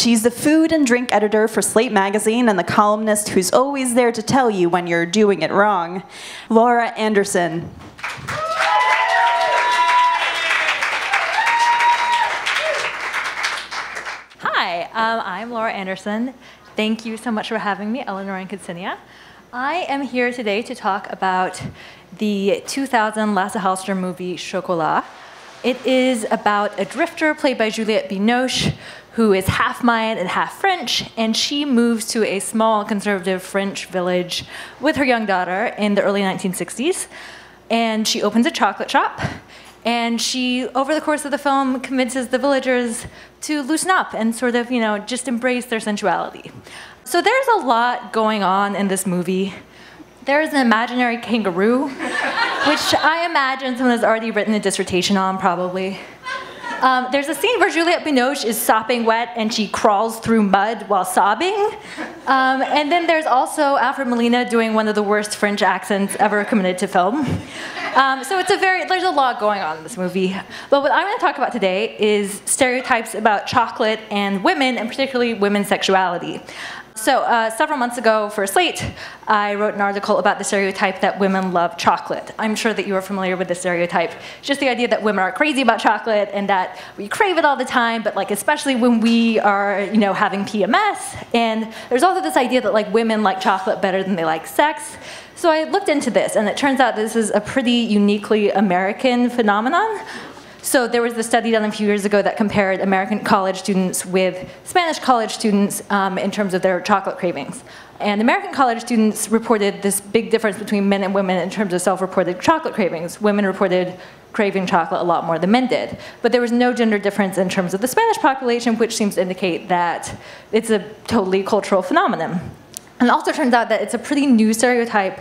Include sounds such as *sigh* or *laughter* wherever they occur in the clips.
She's the food and drink editor for Slate Magazine and the columnist who's always there to tell you when you're doing it wrong. Laura Anderson. Hi, um, I'm Laura Anderson. Thank you so much for having me, Eleanor and Ksenia. I am here today to talk about the 2000 Lasse Hallström movie Chocolat. It is about a drifter played by Juliette Binoche who is half Mayan and half French, and she moves to a small conservative French village with her young daughter in the early 1960s. And she opens a chocolate shop, and she, over the course of the film, convinces the villagers to loosen up and sort of, you know, just embrace their sensuality. So there's a lot going on in this movie. There's an imaginary kangaroo, *laughs* which I imagine someone has already written a dissertation on, probably. Um, there's a scene where Juliette Binoche is sopping wet and she crawls through mud while sobbing. Um, and then there's also Alfred Molina doing one of the worst French accents ever committed to film. Um, so it's a very, there's a lot going on in this movie. But what I'm going to talk about today is stereotypes about chocolate and women, and particularly women's sexuality. So uh, several months ago for Slate, I wrote an article about the stereotype that women love chocolate. I'm sure that you are familiar with the stereotype. It's just the idea that women are crazy about chocolate and that we crave it all the time, but like especially when we are, you know, having PMS. And there's also this idea that like women like chocolate better than they like sex. So I looked into this, and it turns out this is a pretty uniquely American phenomenon. So there was a study done a few years ago that compared American college students with Spanish college students um, in terms of their chocolate cravings. And American college students reported this big difference between men and women in terms of self-reported chocolate cravings. Women reported craving chocolate a lot more than men did. But there was no gender difference in terms of the Spanish population, which seems to indicate that it's a totally cultural phenomenon. And it also turns out that it's a pretty new stereotype,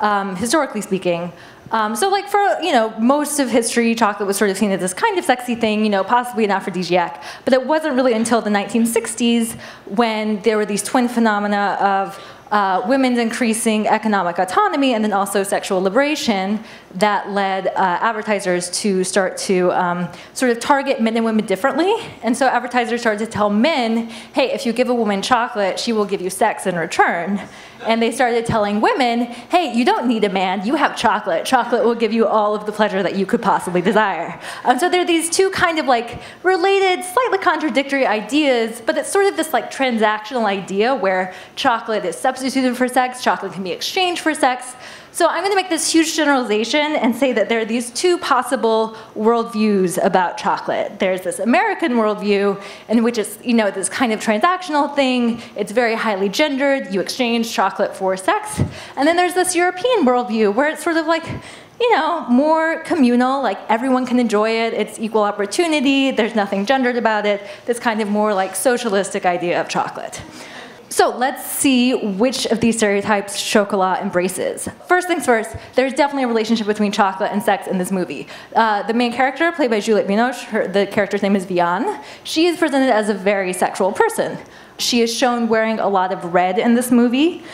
um, historically speaking, um, so like for, you know, most of history, chocolate was sort of seen as this kind of sexy thing, you know, possibly an aphrodisiac. But it wasn't really until the 1960s when there were these twin phenomena of uh, women's increasing economic autonomy and then also sexual liberation that led uh, advertisers to start to um, sort of target men and women differently. And so advertisers started to tell men, hey, if you give a woman chocolate, she will give you sex in return. And they started telling women, hey, you don't need a man, you have chocolate. Chocolate will give you all of the pleasure that you could possibly desire. Um, so there are these two kind of like related, slightly contradictory ideas, but it's sort of this like transactional idea where chocolate is substituted for sex, chocolate can be exchanged for sex. So I'm going to make this huge generalization and say that there are these two possible worldviews about chocolate. There's this American worldview in which it's you know this kind of transactional thing. It's very highly gendered. You exchange chocolate for sex. And then there's this European worldview where it's sort of like you know, more communal, like everyone can enjoy it, it's equal opportunity, there's nothing gendered about it, this kind of more like socialistic idea of chocolate. So let's see which of these stereotypes Chocolat embraces. First things first, there's definitely a relationship between chocolate and sex in this movie. Uh, the main character, played by Juliette Binoche, her, the character's name is Vianne, she is presented as a very sexual person. She is shown wearing a lot of red in this movie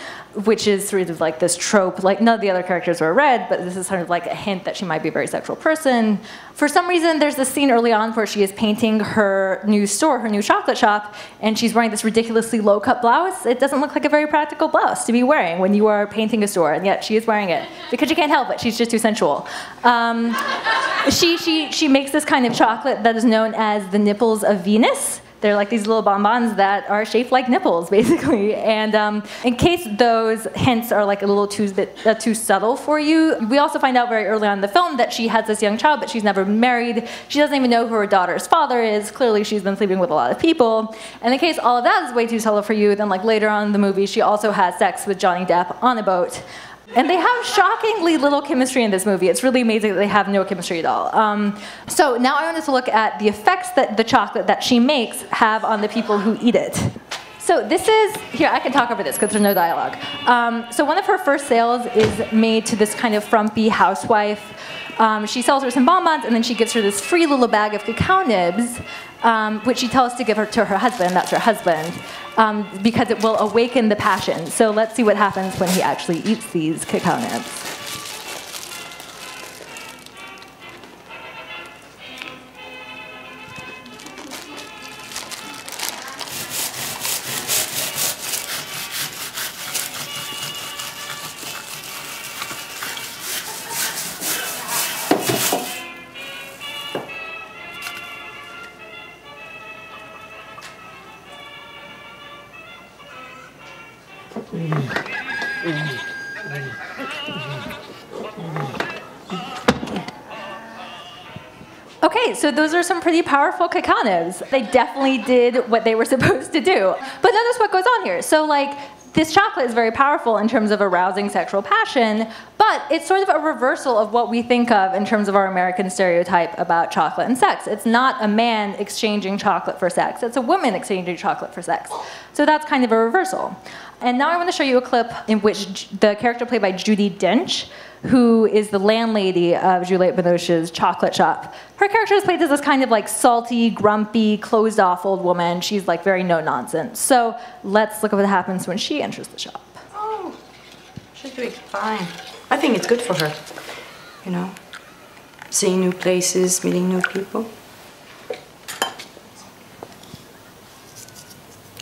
which is sort of like this trope. Like none of the other characters were red, but this is sort of like a hint that she might be a very sexual person. For some reason, there's this scene early on where she is painting her new store, her new chocolate shop, and she's wearing this ridiculously low-cut blouse. It doesn't look like a very practical blouse to be wearing when you are painting a store, and yet she is wearing it because she can't help it. She's just too sensual. Um, she, she, she makes this kind of chocolate that is known as the nipples of Venus. They're like these little bonbons that are shaped like nipples, *laughs* basically. And um, in case those hints are like a little too uh, too subtle for you, we also find out very early on in the film that she has this young child, but she's never married. She doesn't even know who her daughter's father is. Clearly, she's been sleeping with a lot of people. And in case all of that is way too subtle for you, then like later on in the movie, she also has sex with Johnny Depp on a boat. And they have shockingly little chemistry in this movie. It's really amazing that they have no chemistry at all. Um, so now I wanted to look at the effects that the chocolate that she makes have on the people who eat it. So this is, here, I can talk over this because there's no dialogue. Um, so one of her first sales is made to this kind of frumpy housewife. Um, she sells her some bonbons and then she gives her this free little bag of cacao nibs, um, which she tells to give her to her husband, that's her husband um, because it will awaken the passion. So let's see what happens when he actually eats these cacao nibs. Okay, so those are some pretty powerful nibs. They definitely did what they were *laughs* supposed to do. But notice what goes on here. So like this chocolate is very powerful in terms of arousing sexual passion, but it's sort of a reversal of what we think of in terms of our American stereotype about chocolate and sex. It's not a man exchanging chocolate for sex, it's a woman exchanging chocolate for sex. So that's kind of a reversal. And now I want to show you a clip in which the character played by Judi Dench who is the landlady of Juliette Binoche's chocolate shop. Her character is played as this kind of like salty, grumpy, closed off old woman. She's like very no nonsense. So let's look at what happens when she enters the shop. Oh, she's doing fine. I think it's good for her. You know, seeing new places, meeting new people.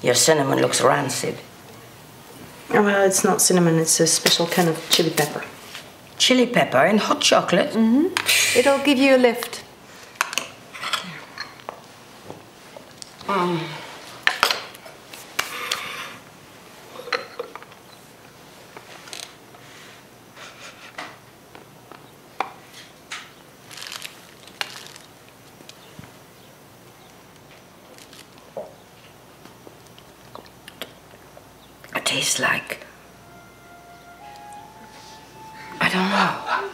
Your cinnamon looks rancid. Oh, well, it's not cinnamon, it's a special kind of chili pepper. Chili pepper and hot chocolate? Mm-hmm. It'll give you a lift. Um. Tastes like I don't know.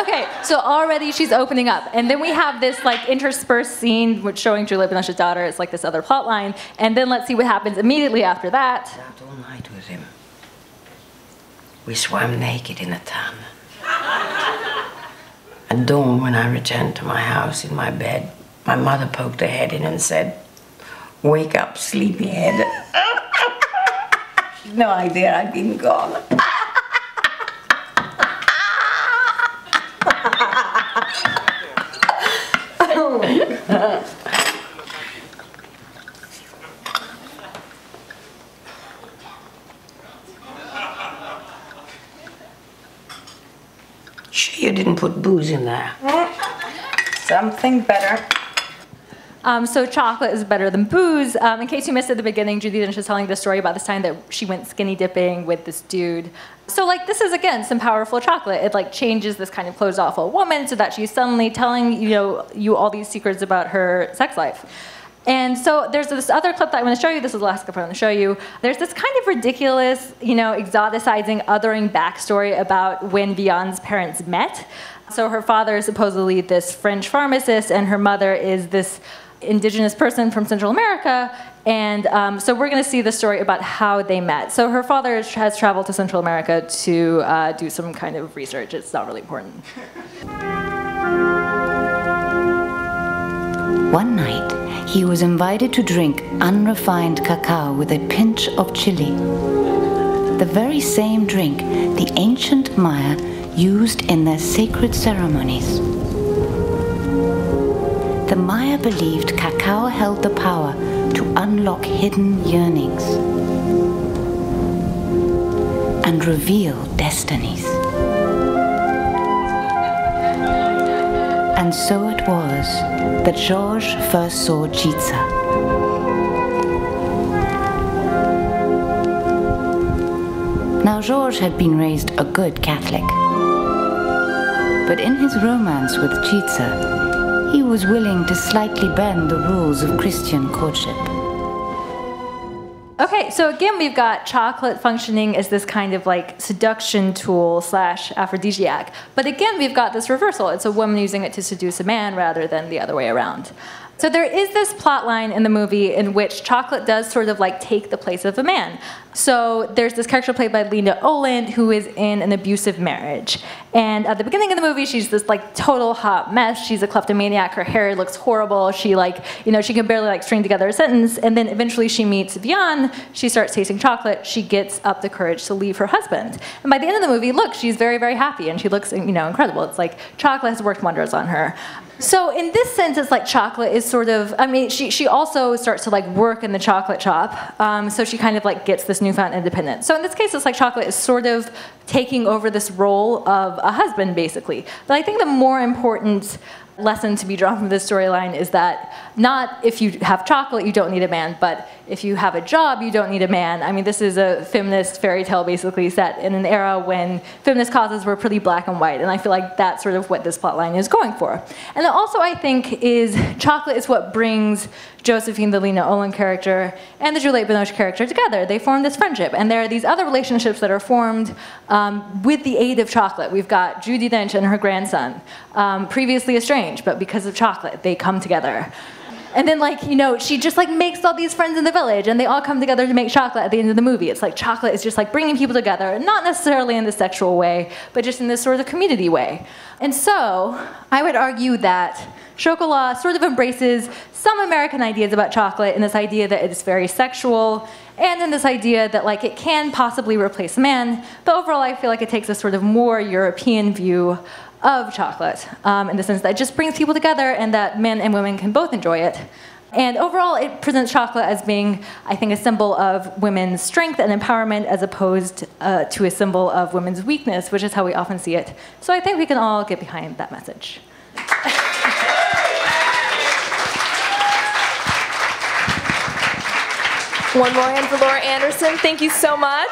Okay, so already she's opening up. And then we have this like interspersed scene which showing Juliette Binoche's daughter. It's like this other plot line. And then let's see what happens immediately after that. Out all night with him. We swam naked in a tan. At dawn, when I returned to my house in my bed, my mother poked her head in and said, Wake up, sleepyhead. *laughs* no idea I'd been gone. Sure you didn't put booze in there? Something better. Um, so chocolate is better than booze. Um, in case you missed at the beginning, Judi Dench was telling the story about this time that she went skinny dipping with this dude. So like this is again some powerful chocolate. It like changes this kind of closed off old woman so that she's suddenly telling you know you all these secrets about her sex life. And so there's this other clip that I want to show you. This is the last clip I want to show you. There's this kind of ridiculous, you know, exoticizing, othering backstory about when Vianne's parents met. So her father is supposedly this French pharmacist, and her mother is this indigenous person from Central America. And um, so we're going to see the story about how they met. So her father has traveled to Central America to uh, do some kind of research. It's not really important. *laughs* One night, he was invited to drink unrefined cacao with a pinch of chili. The very same drink the ancient Maya used in their sacred ceremonies. The Maya believed cacao held the power to unlock hidden yearnings and reveal destinies. And so it was that Georges first saw Chitza. Now, Georges had been raised a good Catholic. But in his romance with Chitza, he was willing to slightly bend the rules of Christian courtship. So again, we've got chocolate functioning as this kind of like seduction tool slash aphrodisiac. But again, we've got this reversal. It's a woman using it to seduce a man rather than the other way around. So there is this plot line in the movie in which chocolate does sort of like take the place of a man. So there's this character played by Lena Olin who is in an abusive marriage. And at the beginning of the movie, she's this like total hot mess. She's a kleptomaniac. Her hair looks horrible. She like, you know, she can barely like string together a sentence. And then eventually she meets Vianne. She starts tasting chocolate. She gets up the courage to leave her husband. And by the end of the movie, look, she's very, very happy and she looks, you know, incredible. It's like chocolate has worked wonders on her. So in this sense, it's like chocolate is sort of. I mean, she she also starts to like work in the chocolate shop. Um, so she kind of like gets this newfound independence. So in this case, it's like chocolate is sort of taking over this role of a husband, basically. But I think the more important lesson to be drawn from this storyline is that not if you have chocolate, you don't need a man, but if you have a job, you don't need a man. I mean, this is a feminist fairy tale basically set in an era when feminist causes were pretty black and white, and I feel like that's sort of what this plotline is going for. And then also, I think, is chocolate is what brings Josephine, the Lena Olin character, and the Juliette Binoche character together. They form this friendship, and there are these other relationships that are formed um, with the aid of chocolate. We've got Judi Dench and her grandson, um, previously estranged, but because of chocolate, they come together. And then like, you know, she just like makes all these friends in the village and they all come together to make chocolate at the end of the movie. It's like chocolate is just like bringing people together, not necessarily in the sexual way, but just in this sort of community way. And so, I would argue that Chocolat sort of embraces some American ideas about chocolate and this idea that it's very sexual and in this idea that like it can possibly replace man, but overall I feel like it takes a sort of more European view of chocolate um, in the sense that it just brings people together and that men and women can both enjoy it. And overall, it presents chocolate as being, I think, a symbol of women's strength and empowerment as opposed uh, to a symbol of women's weakness, which is how we often see it. So I think we can all get behind that message. One more hand for Laura Anderson. Thank you so much.